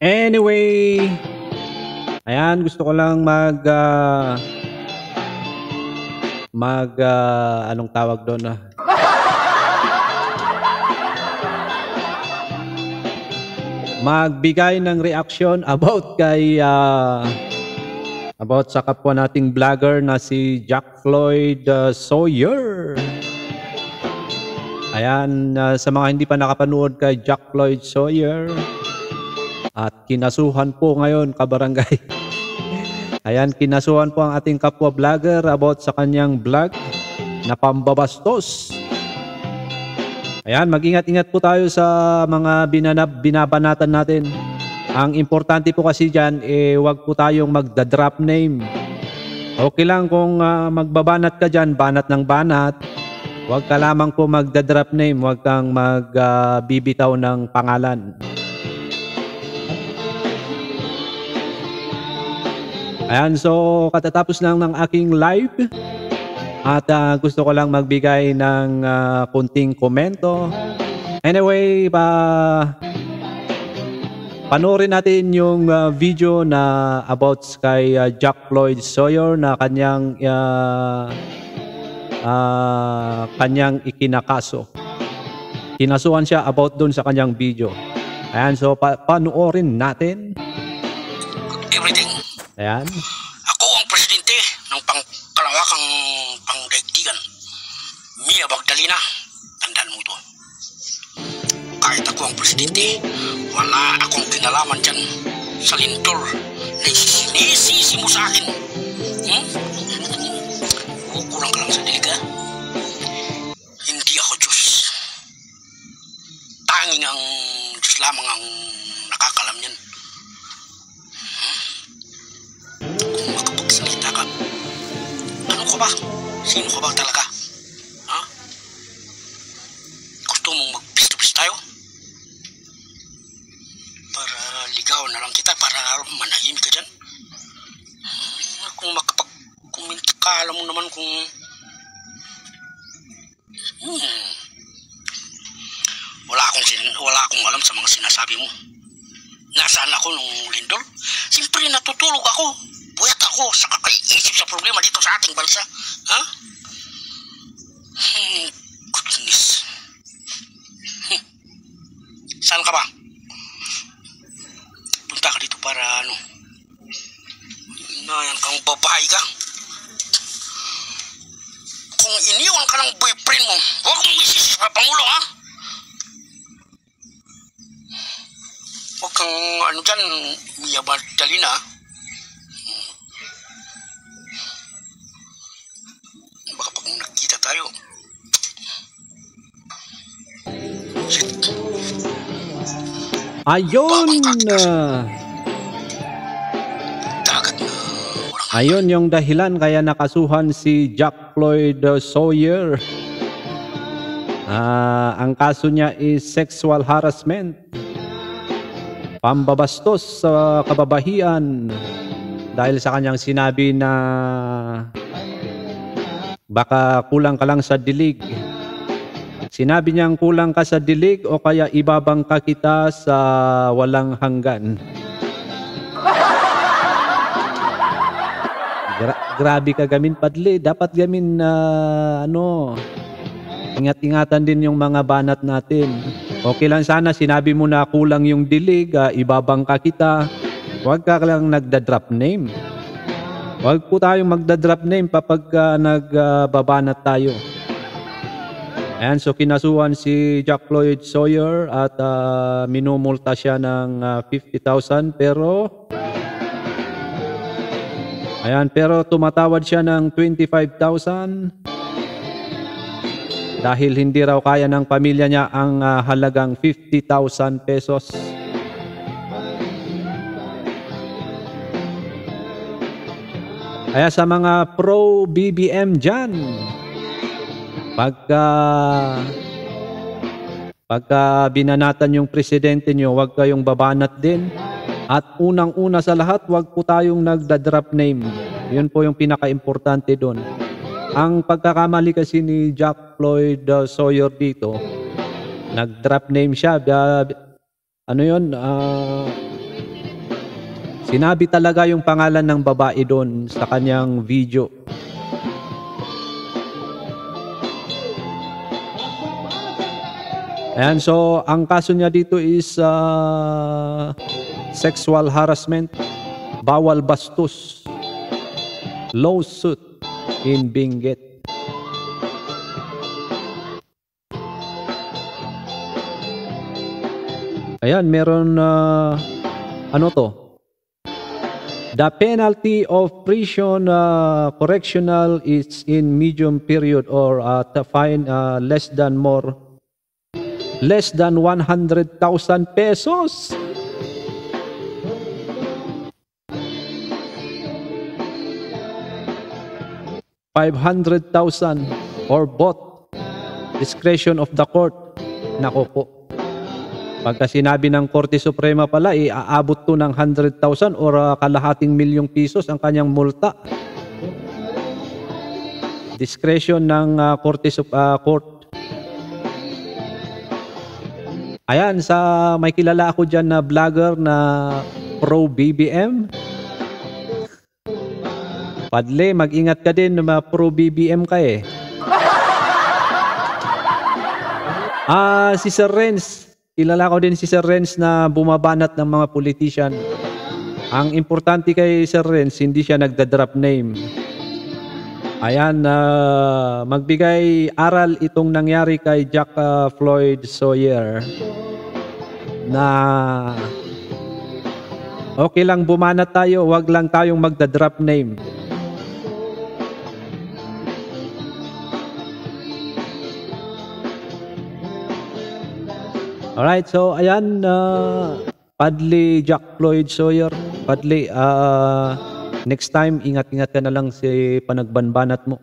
Anyway, ayan, gusto ko lang mag ah, mag ah, anong tawag doon ah? Magbigay ng reaction about kay ah, about sa kapwa nating vlogger na si Jack Floyd ah, Sawyer. Ayan, ah, sa mga hindi pa nakapanood kay Jack Floyd Sawyer, at kinasuhan po ngayon kabarangay. Ayan, kinasuhan po ang ating kapwa vlogger about sa kanyang vlog na pambabastos. Ayan, mag-ingat-ingat po tayo sa mga binanab, binabanatan natin. Ang importante po kasi dyan, eh, wag po tayong magda-drop name. Okay lang kung ah, magbabanat ka dyan, banat ng banat. Huwag ka lamang po magda-drop name, huwag kang magbibitaw ng pangalan. Ayan, so katatapos lang ng aking live at ah, gusto ko lang magbigay ng ah, kunting komento. Anyway, pa panoorin natin yung ah, video na about kay ah, Jack Floyd Sawyer na kanyang ah, ah, kanyang ikinakaso. Kinasuhan siya about dun sa kanyang video. Ayan, so pa panoorin natin. everything. Ayan. Ako ang presidente ng pangkalawakang pangdaigdigan. Mia Magdalena. Tandaan mo ito. Kahit ako ang presidente, wala akong kinalaman dyan sa lindol na isinisisi mo sa akin. Hmm? Naman kung... Hmm. Wala akong, sin- wala akong alam sa mga sinasabi mo. Nasaan ako nung lindol? Siyempre natutulog ako. Puyat ako sa kakaisip sa problema dito sa ating bansa. Ha? Hmm, goodness. Hmm. Saan ka ba? Punta ka dito para ano? Nayan kang babae ka? Kung iniwan ka ng boyfriend mo, huwag mong isisi sa Pangulo, ha? Huwag kang ano dyan, Mia Magdalena. Baka pag nagkita tayo. Shit. Ayun! ah, ayun yung dahilan kaya nakasuhan si Jack Floyd uh, Sawyer. Ah, ang kaso niya is sexual harassment. Pambabastos sa kababahian dahil sa kanyang sinabi na baka kulang ka lang sa dilig. Sinabi niyang kulang ka sa dilig o kaya ibabang ka kita sa walang hanggan. Gra- grabe ka gamin padli. Dapat gamin na ano, ingat-ingatan din yung mga banat natin. Okay lang sana sinabi mo na kulang yung dilig, ah, ibabang ka kita. Huwag ka lang nagda-drop name. Huwag po tayong magda-drop name kapag ah, nagbabanat tayo. Ayan, so kinasuhan si Jack Floyd Sawyer at ah, minumulta siya ng ah, 50,000 pero Ayan, pero tumatawad siya ng 25,000 dahil hindi raw kaya ng pamilya niya ang ah, halagang 50,000 pesos. Kaya sa mga pro BBM dyan, pagka pagka binanatan yung presidente nyo, huwag kayong babanat din. At unang-una sa lahat, huwag po tayong nagda-drop name. Yun po yung pinaka-importante doon. Ang pagkakamali kasi ni Jack Floyd uh, Sawyer dito, nag-drop name siya. Ba- ano yun? ah, Sinabi talaga yung pangalan ng babae doon sa kanyang video. Ayan, so ang kaso niya dito is uh, sexual harassment, bawal bastos, lawsuit in Benguet. Ayan, meron uh, ano to? The penalty of prison uh, correctional is in medium period or uh, fine uh, less than more less than 100,000 pesos. Five hundred thousand or both discretion of the court. Nako po. Pagka sinabi ng Korte Suprema pala, iaabot to ng 100,000 or uh, kalahating milyong pisos ang kanyang multa. Discretion ng uh, Korte uh, Court. Ayan, sa may kilala ako dyan na vlogger na pro BBM. Padle, mag-ingat ka din na pro BBM ka eh. Ah, si Sir Renz. Kilala ko din si Sir Renz na bumabanat ng mga politician. Ang importante kay Sir Renz, hindi siya nagda-drop name. Ayan, ah, magbigay aral itong nangyari kay Jack ah, Floyd Sawyer na okay lang bumanat tayo, wag lang tayong magda-drop name. Alright, so ayan, uh, Padli Jack Floyd Sawyer. Padli, uh, next time, ingat-ingat ka na lang si panagbanbanat mo.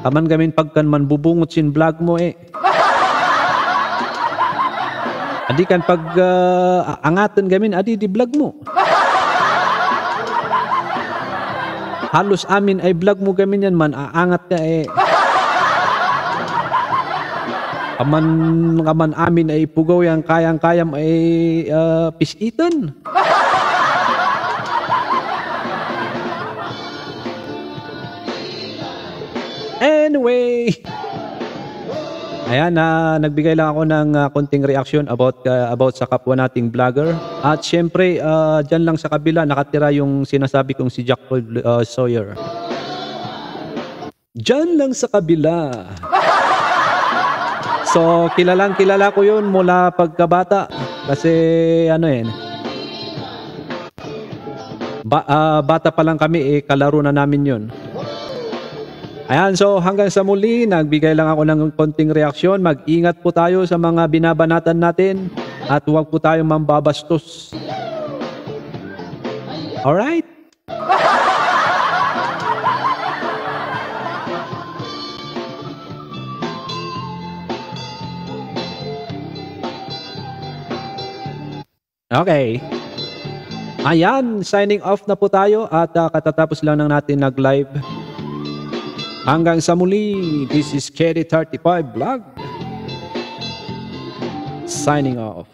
Kaman gamin pagkan man bubungot sin vlog mo eh. Adi kan pag uh, angatan gamin, adi di vlog mo. Halos amin ay vlog mo gamin yan man, aangat ka eh. Kaman kaman amin ay pugaw yang kayang-kayam ay uh, pisitan. Anyway, Ayan, na nagbigay lang ako ng uh, konting reaction about uh, about sa kapwa nating vlogger. At syempre, uh, dyan lang sa kabila nakatira yung sinasabi kong si Jack Paul uh, Sawyer. Dyan lang sa kabila. So, kilalang kilala ko yun mula pagkabata. Kasi, ano yun, ba, ah, bata pa lang kami, eh, kalaro na namin yun. Ayan, so hanggang sa muli, nagbigay lang ako ng konting reaksyon. Mag-ingat po tayo sa mga binabanatan natin at huwag po tayong mambabastos. Alright? Okay. Ayan, signing off na po tayo at uh, katatapos lang ng natin nag-live. Hanggang sa muli, this is Kerry35 Vlog. Signing off.